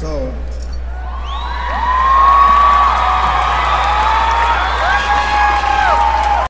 soul.